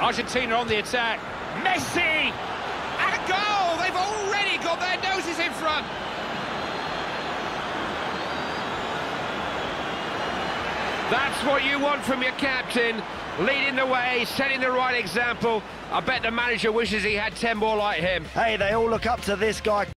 Argentina on the attack. Messi! And a goal! They've already got their noses in front. That's what you want from your captain. Leading the way, setting the right example. I bet the manager wishes he had 10 more like him. Hey, they all look up to this guy.